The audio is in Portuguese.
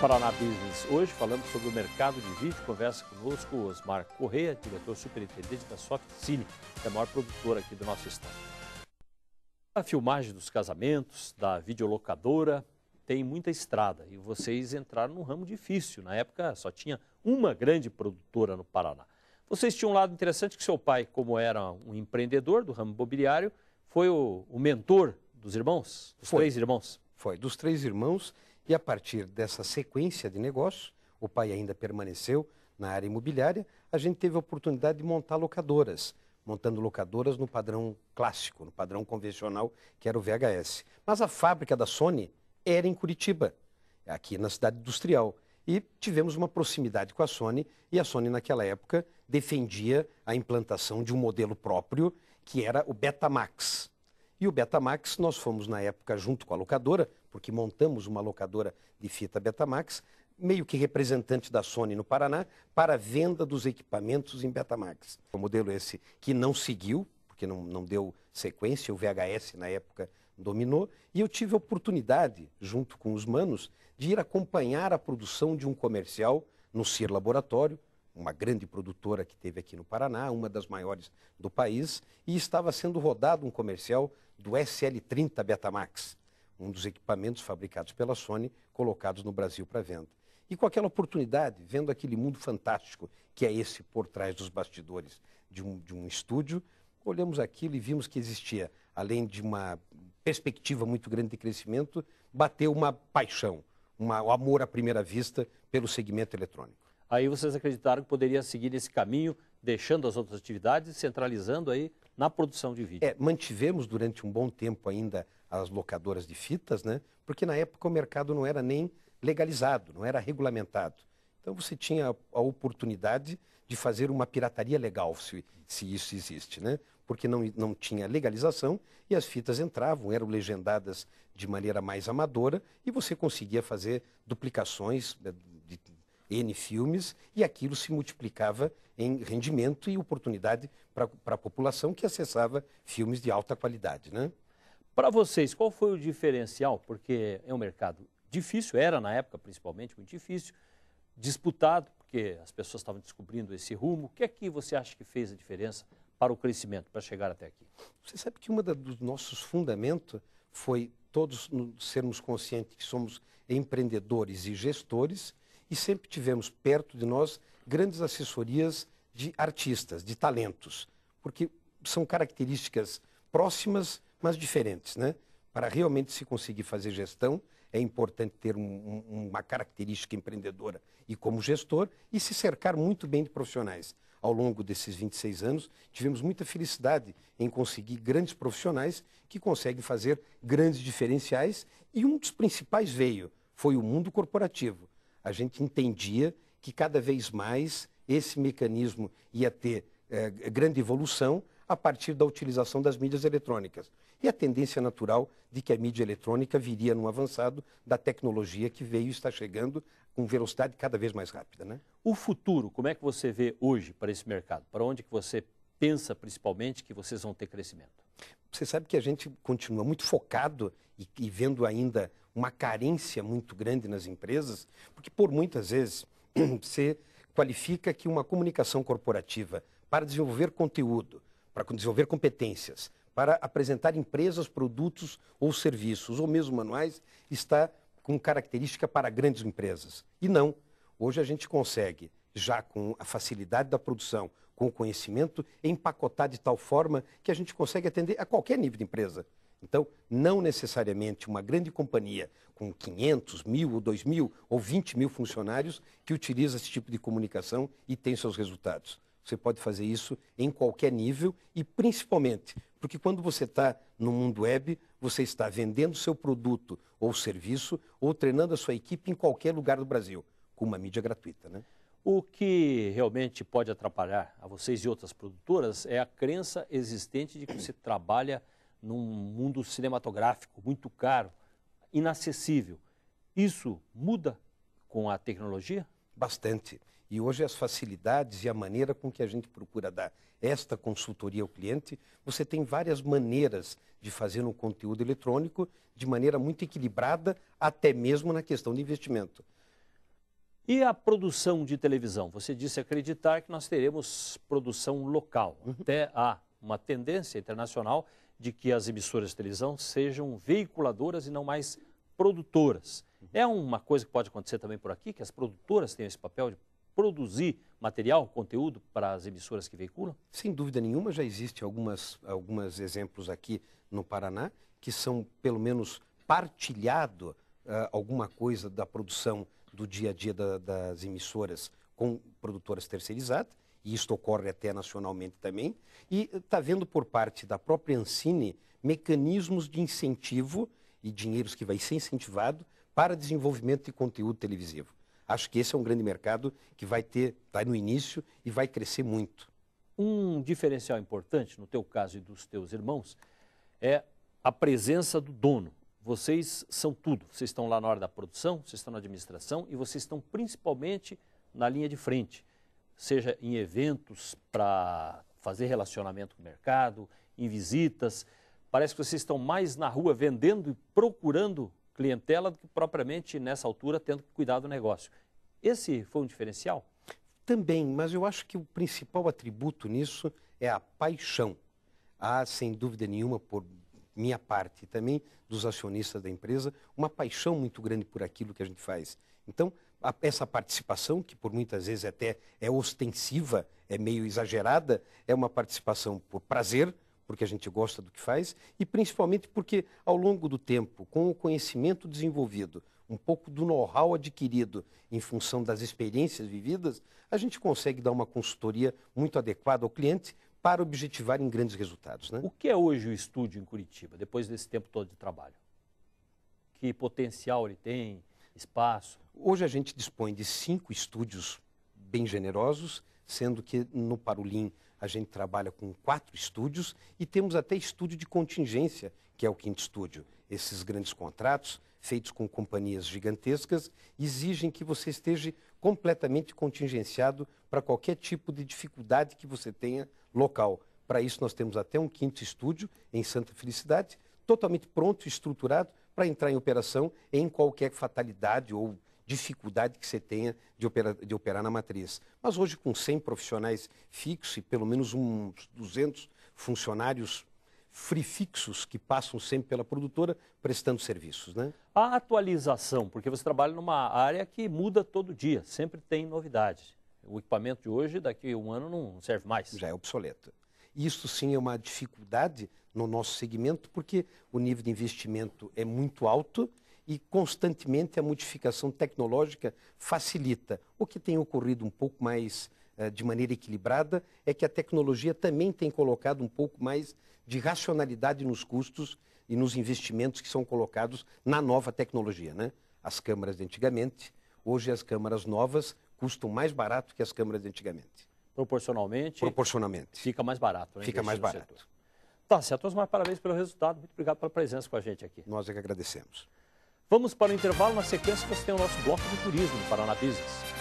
Paraná Business. Hoje falando sobre o mercado de vídeo. Conversa conosco o Osmar Correia, diretor superintendente da Softcine, que é a maior produtora aqui do nosso estado. A filmagem dos casamentos, da videolocadora, tem muita estrada e vocês entraram num ramo difícil. Na época só tinha uma grande produtora no Paraná. Vocês tinham um lado interessante que seu pai, como era um empreendedor do ramo imobiliário, foi o, o mentor dos irmãos, dos foi. três irmãos. Foi, dos três irmãos e a partir dessa sequência de negócios, o pai ainda permaneceu na área imobiliária, a gente teve a oportunidade de montar locadoras, montando locadoras no padrão clássico, no padrão convencional, que era o VHS. Mas a fábrica da Sony era em Curitiba, aqui na cidade industrial. E tivemos uma proximidade com a Sony, e a Sony, naquela época, defendia a implantação de um modelo próprio, que era o Betamax. E o Betamax, nós fomos na época junto com a locadora, porque montamos uma locadora de fita Betamax, meio que representante da Sony no Paraná, para a venda dos equipamentos em Betamax. O modelo esse que não seguiu, porque não, não deu sequência, o VHS na época dominou, e eu tive a oportunidade, junto com os manos, de ir acompanhar a produção de um comercial no CIR Laboratório, uma grande produtora que teve aqui no Paraná, uma das maiores do país, e estava sendo rodado um comercial do SL30 Betamax, um dos equipamentos fabricados pela Sony, colocados no Brasil para venda. E com aquela oportunidade, vendo aquele mundo fantástico que é esse por trás dos bastidores de um, de um estúdio, olhamos aquilo e vimos que existia, além de uma perspectiva muito grande de crescimento, bateu uma paixão, uma, um amor à primeira vista pelo segmento eletrônico. Aí vocês acreditaram que poderia seguir esse caminho, deixando as outras atividades e centralizando aí na produção de vídeo. É, mantivemos durante um bom tempo ainda as locadoras de fitas, né? Porque na época o mercado não era nem legalizado, não era regulamentado. Então você tinha a oportunidade de fazer uma pirataria legal, se, se isso existe, né? Porque não, não tinha legalização e as fitas entravam, eram legendadas de maneira mais amadora e você conseguia fazer duplicações né, de N filmes e aquilo se multiplicava em rendimento e oportunidade para a população que acessava filmes de alta qualidade. Né? Para vocês, qual foi o diferencial? Porque é um mercado difícil, era na época principalmente muito difícil, disputado, porque as pessoas estavam descobrindo esse rumo. O que é que você acha que fez a diferença para o crescimento, para chegar até aqui? Você sabe que um dos nossos fundamentos foi todos sermos conscientes que somos empreendedores e gestores e sempre tivemos perto de nós grandes assessorias de artistas, de talentos, porque são características próximas, mas diferentes. Né? Para realmente se conseguir fazer gestão, é importante ter um, um, uma característica empreendedora e como gestor e se cercar muito bem de profissionais. Ao longo desses 26 anos, tivemos muita felicidade em conseguir grandes profissionais que conseguem fazer grandes diferenciais e um dos principais veio, foi o mundo corporativo a gente entendia que cada vez mais esse mecanismo ia ter é, grande evolução a partir da utilização das mídias eletrônicas. E a tendência natural de que a mídia eletrônica viria no avançado da tecnologia que veio e está chegando com velocidade cada vez mais rápida. Né? O futuro, como é que você vê hoje para esse mercado? Para onde que você pensa principalmente que vocês vão ter crescimento? Você sabe que a gente continua muito focado e, e vendo ainda uma carência muito grande nas empresas, porque por muitas vezes você qualifica que uma comunicação corporativa para desenvolver conteúdo, para desenvolver competências, para apresentar empresas, produtos ou serviços, ou mesmo manuais, está com característica para grandes empresas. E não. Hoje a gente consegue, já com a facilidade da produção, com o conhecimento, empacotar de tal forma que a gente consegue atender a qualquer nível de empresa. Então, não necessariamente uma grande companhia com 500, mil, ou 2 mil, ou 20 mil funcionários que utiliza esse tipo de comunicação e tem seus resultados. Você pode fazer isso em qualquer nível e principalmente porque quando você está no mundo web, você está vendendo seu produto ou serviço ou treinando a sua equipe em qualquer lugar do Brasil, com uma mídia gratuita. Né? O que realmente pode atrapalhar a vocês e outras produtoras é a crença existente de que você trabalha num mundo cinematográfico muito caro, inacessível. Isso muda com a tecnologia? Bastante. E hoje as facilidades e a maneira com que a gente procura dar esta consultoria ao cliente, você tem várias maneiras de fazer um conteúdo eletrônico de maneira muito equilibrada, até mesmo na questão de investimento. E a produção de televisão? Você disse acreditar que nós teremos produção local. Uhum. Até há uma tendência internacional de que as emissoras de televisão sejam veiculadoras e não mais produtoras. Uhum. É uma coisa que pode acontecer também por aqui, que as produtoras têm esse papel de produzir material, conteúdo para as emissoras que veiculam? Sem dúvida nenhuma, já existem algumas, alguns exemplos aqui no Paraná que são, pelo menos, partilhado uh, alguma coisa da produção do dia a dia da, das emissoras com produtoras terceirizadas, e isto ocorre até nacionalmente também, e está vendo por parte da própria Ancine mecanismos de incentivo e dinheiros que vai ser incentivado para desenvolvimento de conteúdo televisivo. Acho que esse é um grande mercado que vai ter, está no início e vai crescer muito. Um diferencial importante, no teu caso e dos teus irmãos, é a presença do dono. Vocês são tudo. Vocês estão lá na hora da produção, vocês estão na administração e vocês estão principalmente na linha de frente, seja em eventos para fazer relacionamento com o mercado, em visitas. Parece que vocês estão mais na rua vendendo e procurando clientela do que propriamente nessa altura tendo que cuidar do negócio. Esse foi um diferencial? Também, mas eu acho que o principal atributo nisso é a paixão. Há, sem dúvida nenhuma, por minha parte e também dos acionistas da empresa, uma paixão muito grande por aquilo que a gente faz. Então, a, essa participação, que por muitas vezes até é ostensiva, é meio exagerada, é uma participação por prazer, porque a gente gosta do que faz, e principalmente porque, ao longo do tempo, com o conhecimento desenvolvido, um pouco do know-how adquirido em função das experiências vividas, a gente consegue dar uma consultoria muito adequada ao cliente para objetivar em grandes resultados. Né? O que é hoje o estúdio em Curitiba, depois desse tempo todo de trabalho? Que potencial ele tem, espaço? Hoje a gente dispõe de cinco estúdios bem generosos, sendo que no Parolim a gente trabalha com quatro estúdios e temos até estúdio de contingência, que é o quinto estúdio. Esses grandes contratos, feitos com companhias gigantescas, exigem que você esteja completamente contingenciado para qualquer tipo de dificuldade que você tenha local. Para isso, nós temos até um quinto estúdio em Santa Felicidade, totalmente pronto e estruturado para entrar em operação em qualquer fatalidade ou dificuldade que você tenha de operar, de operar na matriz. Mas hoje, com 100 profissionais fixos e pelo menos uns 200 funcionários free fixos que passam sempre pela produtora prestando serviços, né? A atualização, porque você trabalha numa área que muda todo dia, sempre tem novidades. O equipamento de hoje, daqui a um ano, não serve mais. Já é obsoleto. Isso sim é uma dificuldade no nosso segmento, porque o nível de investimento é muito alto e constantemente a modificação tecnológica facilita. O que tem ocorrido um pouco mais uh, de maneira equilibrada é que a tecnologia também tem colocado um pouco mais de racionalidade nos custos e nos investimentos que são colocados na nova tecnologia. Né? As câmaras de antigamente, hoje as câmaras novas custam mais barato que as câmaras de antigamente. Proporcionalmente? Proporcionalmente. Fica mais barato. Né, fica mais barato. Tá certo, mais parabéns pelo resultado. Muito obrigado pela presença com a gente aqui. Nós é que agradecemos. Vamos para o intervalo. Na sequência, você tem o nosso bloco de turismo do Paraná Business.